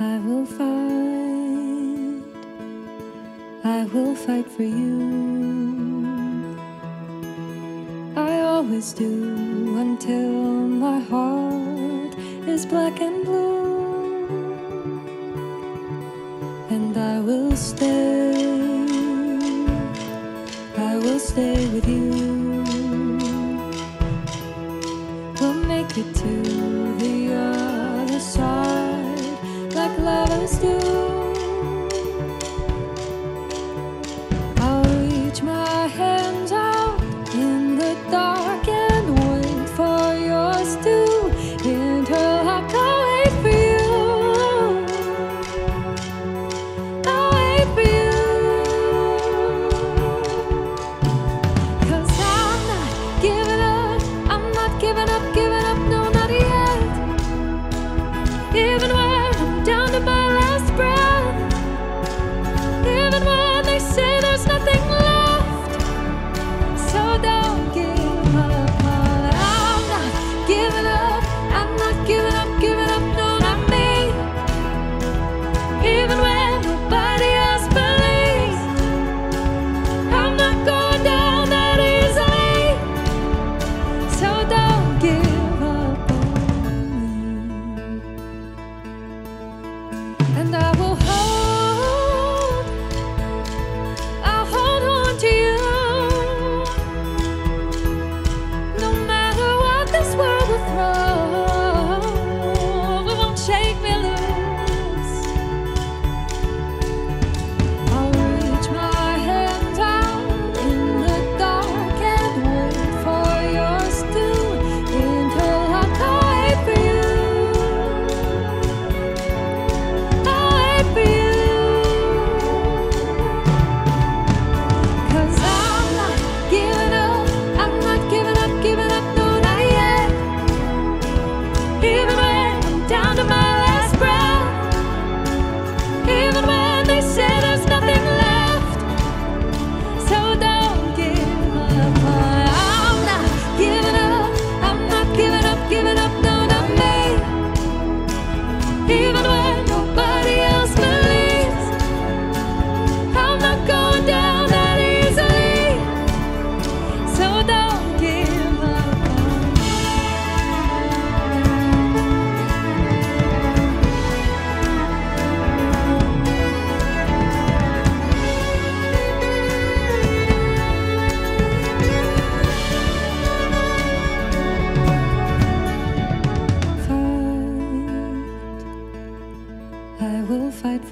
I will fight, I will fight for you. I always do until my heart is black and blue. And I will stay, I will stay with you. We'll make it through. I'll reach my hands out in the dark and wait for yours to.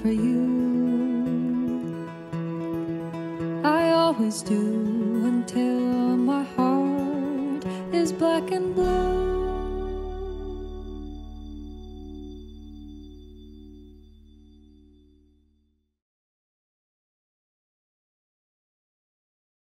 for you. I always do until my heart is black and blue.